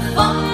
rin na